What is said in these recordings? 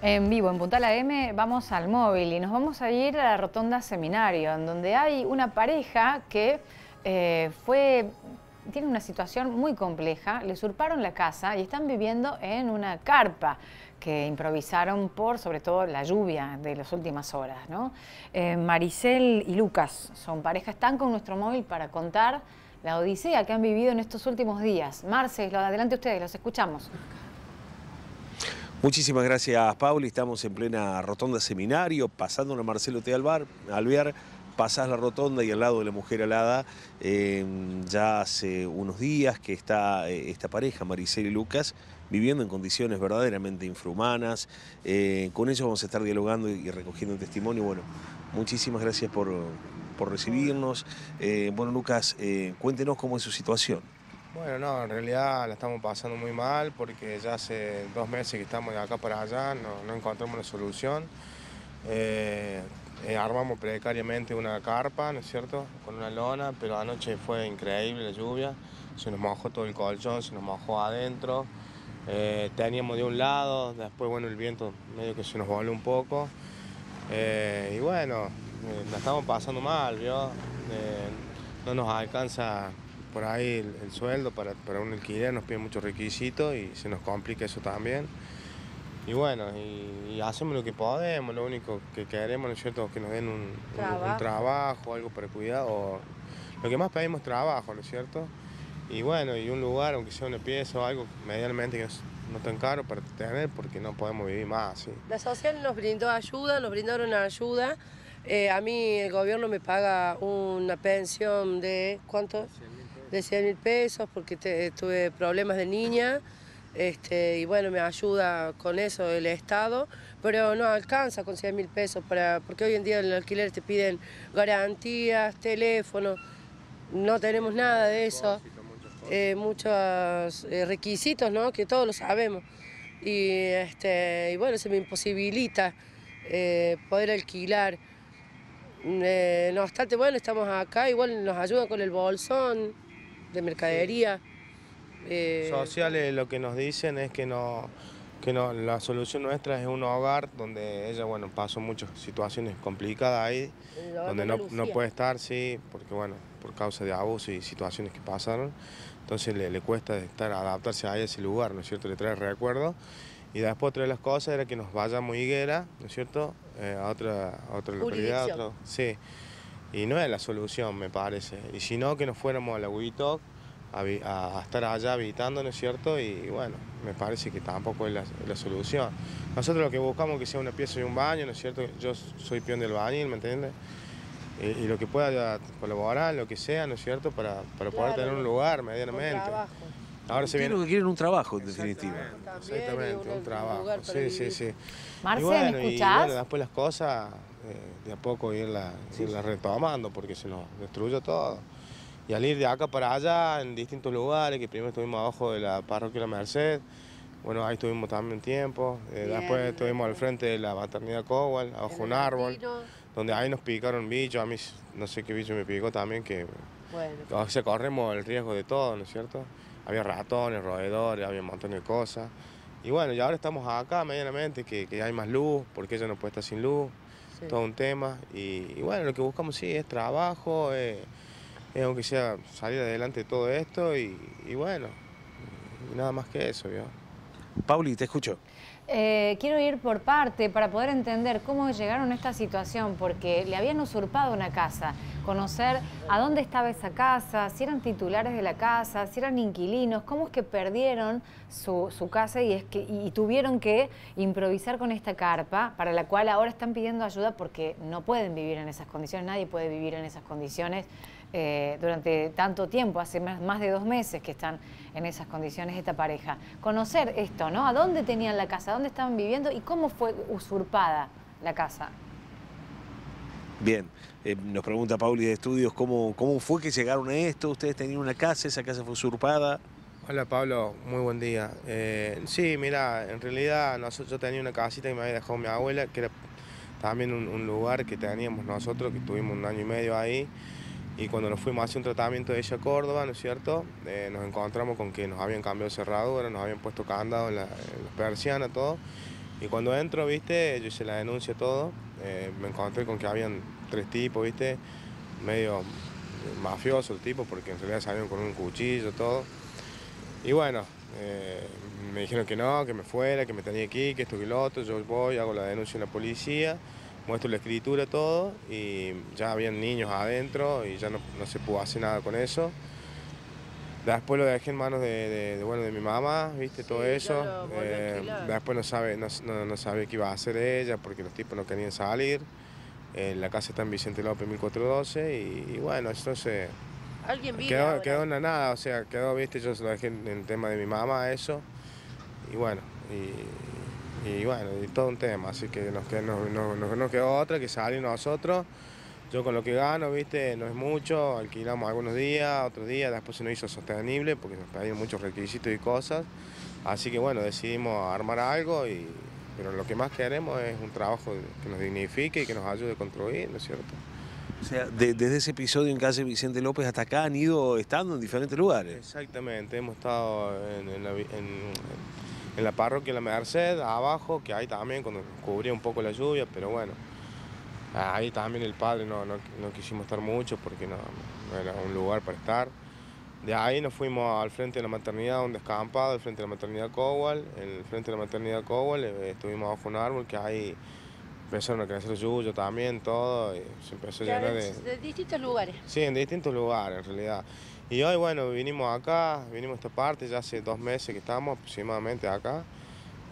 En vivo, en Puntal AM, vamos al móvil y nos vamos a ir a la Rotonda Seminario, en donde hay una pareja que eh, fue tiene una situación muy compleja, le usurparon la casa y están viviendo en una carpa que improvisaron por sobre todo la lluvia de las últimas horas. ¿no? Eh, Maricel y Lucas son pareja, están con nuestro móvil para contar la odisea que han vivido en estos últimos días. Marce, adelante ustedes, los escuchamos. Muchísimas gracias, Pauli. Estamos en plena rotonda seminario, pasando a Marcelo T. Alvar, Alvear, pasás la rotonda y al lado de la mujer alada, eh, ya hace unos días que está eh, esta pareja, Maricel y Lucas, viviendo en condiciones verdaderamente infrahumanas. Eh, con ellos vamos a estar dialogando y recogiendo testimonio. Bueno, muchísimas gracias por, por recibirnos. bueno, Lucas, cuéntenos cómo es su situación. Bueno, no, en realidad la estamos pasando muy mal porque ya hace dos meses que estamos de acá para allá, no, encontramos una solución. Eh, eh, armamos precariamente una carpa, ¿no es cierto?, con una lona, pero anoche fue increíble la lluvia, se nos mojó todo el colchón, se nos mojó adentro. Eh, teníamos de un lado, después bueno el viento medio que se nos voló un poco. y bueno, la estamos pasando mal, ¿vio? no nos alcanza por ahí el, sueldo para, para, un alquiler nos piden muchos requisitos y se nos complica eso también. Y bueno, y, hacemos lo que podemos, lo único que queremos, ¿no es cierto?, que nos den un trabajo, algo para cuidar, o lo que más pedimos es trabajo, ¿no es cierto? Y bueno, y un lugar, aunque sea una pieza o algo medianamente que no, tan caro para tener, porque no podemos vivir más. ¿sí? La social nos brindó ayuda, nos brindaron ayuda. Eh, a mí el gobierno me paga una pensión de, ¿cuánto? De 100 mil pesos porque tuve problemas de niña. Este, y bueno, me ayuda con eso el Estado, pero no alcanza con 100 mil pesos, para, porque hoy en día en el alquiler te piden garantías, teléfono, no tenemos nada de eso, eh, muchos eh, requisitos, ¿no? que todos lo sabemos. Y, este, y bueno, se me imposibilita eh, poder alquilar. no obstante, bueno, estamos acá, igual nos ayudan con el bolsón, de mercadería. Eh, Sociales lo que nos dicen es que no, que no, la solución nuestra es un hogar donde ella bueno pasó muchas situaciones complicadas ahí, donde no, no, puede estar, sí, porque bueno, por causa de abuso y situaciones que pasaron, entonces le, le cuesta estar, adaptarse a ese lugar, ¿no es cierto? Le trae recuerdos. Y después otra de las cosas era que nos vayamos a Higuera, ¿no es cierto? Eh, a otra, a otra localidad, sí. Y no es la solución, me parece. Y si no, que nos fuéramos a la Witoc a, estar allá habitando, ¿no es cierto? Y bueno, me parece que tampoco es la, solución. Nosotros lo que buscamos es que sea una pieza y un baño, ¿no es cierto? Yo soy peón del baño, ¿me entiendes? Y, lo que pueda colaborar, lo que sea, ¿no es cierto? Para, para poder tener un lugar medianamente. Ahora se viene... que quieren un trabajo, en definitiva. Exactamente, un, trabajo. Sí, sí, sí. Marce, ¿me escuchás? Y bueno, después las cosas eh, de a poco irla, irla retomando porque se nos destruye todo. Y al ir de acá para allá, en distintos lugares, que primero estuvimos abajo de la parroquia de la Merced, bueno, ahí estuvimos también un tiempo, eh, después estuvimos al frente de la maternidad Cowal, abajo un árbol, donde ahí nos picaron bichos, a mí no sé qué bicho me picó también, que bueno. o sea, corremos el riesgo de todo, ¿no es cierto? Había ratones, roedores, había un montón de cosas. Y bueno, y ahora estamos acá medianamente, que, que hay más luz, porque ella no puede estar sin luz todo un tema. Y, bueno, lo que buscamos sí es trabajo, eh, es aunque sea salir adelante de todo esto y, bueno, nada más que eso. ¿vio? Pauli, te escucho. Eh, quiero ir por parte para poder entender cómo llegaron a esta situación, porque le habían usurpado una casa, conocer a dónde estaba esa casa, si eran titulares de la casa, si eran inquilinos, cómo es que perdieron su, casa y, y tuvieron que improvisar con esta carpa, para la cual ahora están pidiendo ayuda porque no pueden vivir en esas condiciones, nadie puede vivir en esas condiciones eh, durante tanto tiempo, hace más, de dos meses que están en esas condiciones esta pareja. Conocer esto, ¿no? ¿A dónde tenían la casa? ¿Dónde estaban viviendo? ¿Y cómo fue usurpada la casa? Bien, eh, nos pregunta Pauli de Estudios, ¿cómo, ¿cómo fue que llegaron a esto? ¿Ustedes tenían una casa, esa casa fue usurpada? Hola Pablo, muy buen día. Eh, sí, mira, en realidad nosotros, yo tenía una casita que me había dejado mi abuela, que era también un, un lugar que teníamos nosotros, que tuvimos un año y medio ahí. Y cuando nos fuimos a hacer un tratamiento de ella a Córdoba, ¿no es cierto? Eh, nos encontramos con que nos habían cambiado cerradura, nos habían puesto candado en, la, las persianas, todo. Y cuando entro, viste, yo hice la denuncia todo, eh, me encontré con que habían tres tipos, viste, medio mafioso el tipo, porque en realidad salieron con un cuchillo, todo. Y bueno, eh, me dijeron que no, que me fuera, que me tenía aquí, que esto que lo otro, yo voy, hago la denuncia en la policía, muestro la escritura, todo, y ya habían niños adentro y ya no, se pudo hacer nada con eso. Después lo dejé en manos de, bueno, de mi mamá, viste, todo eso. Eh, después no sabe, no, no, sabe qué iba a hacer ella porque los tipos no querían salir. Eh, la casa está en Vicente López 1412 y, y bueno, entonces ¿Alguien quedó, quedó en la nada, o sea, quedó, viste, yo se lo dejé en el tema de mi mamá, eso. Y bueno, y, bueno, y todo un tema, así que nos, nos, quedó otra que salir nosotros. Yo con lo que gano, viste, no es mucho, alquilamos algunos días, otros días, después se nos hizo sostenible porque nos pedían muchos requisitos y cosas. Así que bueno, decidimos armar algo y pero lo que más queremos es un trabajo que nos dignifique y que nos ayude a construir, ¿no es cierto? O sea, desde ese episodio en calle Vicente López hasta acá han ido estando en diferentes lugares. Exactamente, hemos estado en, la, parroquia La Merced, abajo, que ahí también cuando cubría un poco la lluvia, pero bueno, ahí también el padre no, no, quisimos estar mucho porque no, era un lugar para estar. De ahí nos fuimos al frente de la maternidad, un descampado, al frente de la maternidad Cowal. En el frente de la maternidad Cowal eh, estuvimos bajo un árbol que ahí empezaron a crecer yuyo también, todo, y se empezó a llenar de... De distintos lugares. Sí, en distintos lugares en realidad. Y hoy, bueno, vinimos acá, vinimos a esta parte, ya hace dos meses que estamos aproximadamente acá.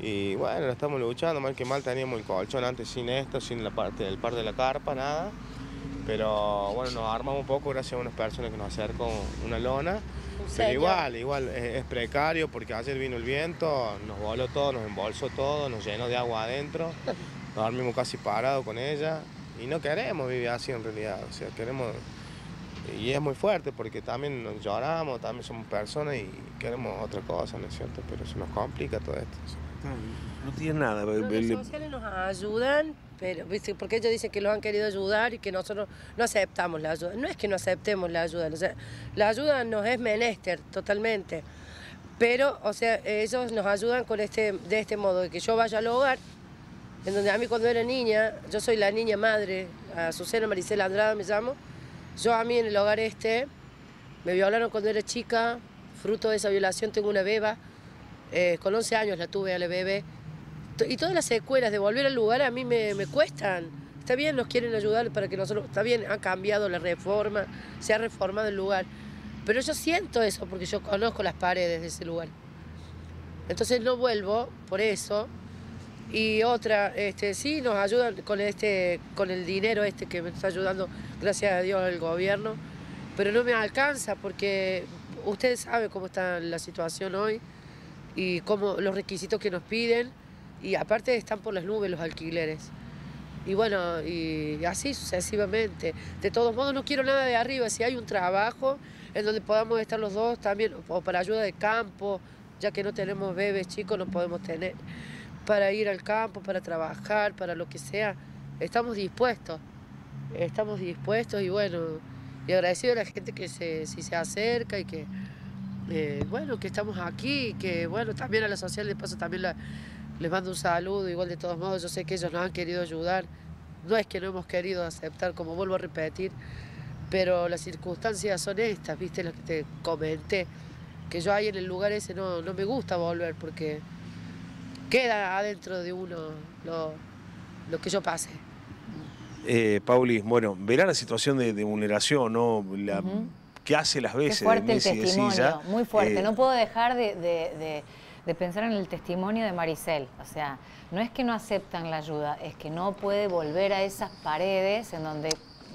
Y bueno, estamos luchando, mal que mal teníamos el colchón antes sin esto, sin la parte del par de la carpa, nada. Pero bueno, nos armamos un poco gracias a unas personas que nos acercan una lona. Pero igual, igual es, precario porque ayer vino el viento, nos voló todo, nos embolsó todo, nos llenó de agua adentro, nos dormimos casi parados con ella y no queremos vivir así en realidad, o sea, queremos... Y es muy fuerte porque también nos lloramos, también somos personas y queremos otra cosa, ¿no es cierto? Pero se nos complica todo esto. No tiene nada. Los sociales nos ayudan, pero, ¿viste? porque ellos dicen que los han querido ayudar y que nosotros no aceptamos la ayuda. No es que no aceptemos la ayuda, la ayuda nos es menester totalmente. Pero, o sea, ellos nos ayudan con este, de este modo, de que yo vaya al hogar, en donde a mí cuando era niña, yo soy la niña madre, Azucena Maricela Andrada me llamo, yo a mí en el hogar este, me violaron cuando era chica, fruto de esa violación tengo una beba, eh, con 11 años la tuve a la bebé, y todas las secuelas de volver al lugar a mí me, cuestan. Está bien, nos quieren ayudar para que nosotros, está bien, han cambiado la reforma, se ha reformado el lugar, pero yo siento eso porque yo conozco las paredes de ese lugar. Entonces no vuelvo por eso. Y otra, este, sí, nos ayudan con, este, con el dinero este que me está ayudando, gracias a Dios, el gobierno, pero no me alcanza porque ustedes saben cómo está la situación hoy y cómo los requisitos que nos piden y aparte están por las nubes los alquileres. Y bueno, y así sucesivamente. De todos modos, no quiero nada de arriba. Si hay un trabajo en donde podamos estar los dos también, o para ayuda de campo, ya que no tenemos bebés chicos, no podemos tener, para ir al campo, para trabajar, para lo que sea, estamos dispuestos. Estamos dispuestos y bueno, y agradecido a la gente que se, si se acerca y que, eh, bueno, que estamos aquí, que bueno, también a la social de paso también les mando un saludo, igual de todos modos, yo sé que ellos nos han querido ayudar. No es que no hemos querido aceptar, como vuelvo a repetir, pero las circunstancias son estas, viste, las que te comenté. Que yo ahí en el lugar ese no, no me gusta volver porque queda adentro de uno lo, que yo pase. Eh, Pauli, bueno, verá la situación de, vulneración, ¿no? La, ¿Qué hace las veces? Qué fuerte el testimonio, muy fuerte. Eh, no puedo dejar de de pensar en el testimonio de Maricel. O sea, no es que no aceptan la ayuda, es que no puede volver a esas paredes en donde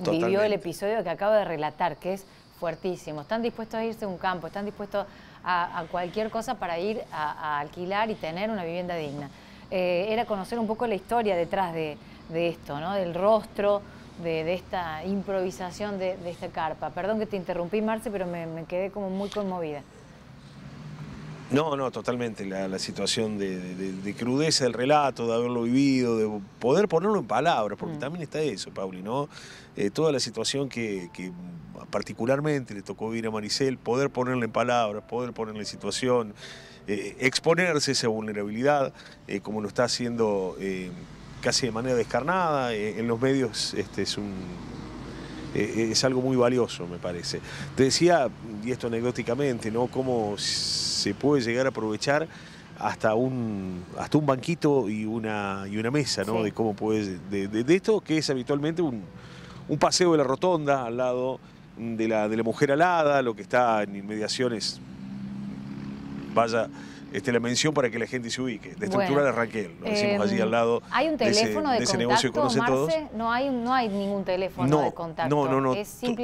vivió el episodio que acabo de relatar, que es fuertísimo. Están dispuestos a irse a un campo, están dispuestos a, cualquier cosa para ir a, alquilar y tener una vivienda digna. Eh, era conocer un poco la historia detrás de, esto, ¿no? del rostro, de, esta improvisación de, esta carpa. Perdón que te interrumpí, Marce, pero me quedé como muy conmovida. No, no, totalmente. La, situación de, crudeza del relato, de haberlo vivido, de poder ponerlo en palabras, porque mm. también está eso, Pauli, ¿no? Eh, toda la situación que, particularmente le tocó vivir a Maricel, poder ponerle en palabras, poder ponerle en situación. eh, exponerse a esa vulnerabilidad, como lo está haciendo casi de manera descarnada, en los medios este, es un es algo muy valioso, me parece. Te decía, y esto anecdóticamente, ¿no? Cómo se puede llegar a aprovechar hasta un, hasta un banquito y una, y una mesa, ¿no? De cómo puedes, de, de, esto que es habitualmente un, un, paseo de la rotonda al lado de la, de la mujer alada, lo que está en inmediaciones, vaya, este, la mención para que la gente se ubique. De estructura de Raquel, lo decimos allí al em, lado. ¿Hay un teléfono de, ese, negocio que conoce todos? No hay, no hay ningún teléfono de contacto. No, no, no.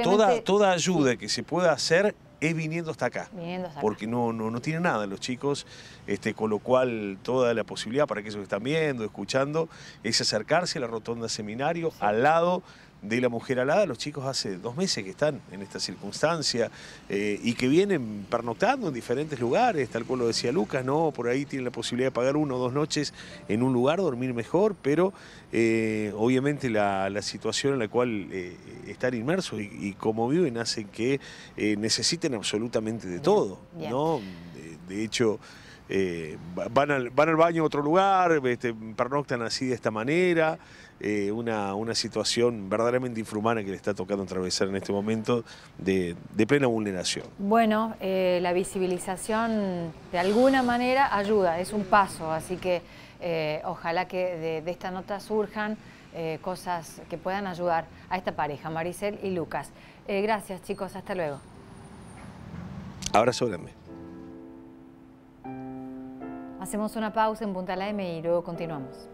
toda, toda ayuda que se pueda hacer es viniendo hasta acá. Porque no, no, no tiene nada los chicos, este, con lo cual toda la posibilidad para aquellos que están viendo, escuchando, es acercarse a la rotonda seminario, al lado de la mujer alada, los chicos hace dos meses que están en esta circunstancia eh, y que vienen pernoctando en diferentes lugares, tal cual lo decía Lucas, ¿no? Por ahí tienen la posibilidad de pagar una o dos noches en un lugar, dormir mejor, pero eh, obviamente la, situación en la cual eh, están inmersos y, cómo viven hacen que necesiten absolutamente de todo, ¿no? de hecho... Van, al, van al baño a otro lugar, este, pernoctan así de esta manera, eh, una, una, situación verdaderamente infrahumana que le está tocando atravesar en este momento de, plena vulneración. Bueno, eh, la visibilización de alguna manera ayuda, es un paso, así que ojalá que de, esta nota surjan cosas que puedan ayudar a esta pareja, Maricel y Lucas. gracias chicos, hasta luego. Abrazo grande. Hacemos una pausa en Punta la M y luego continuamos.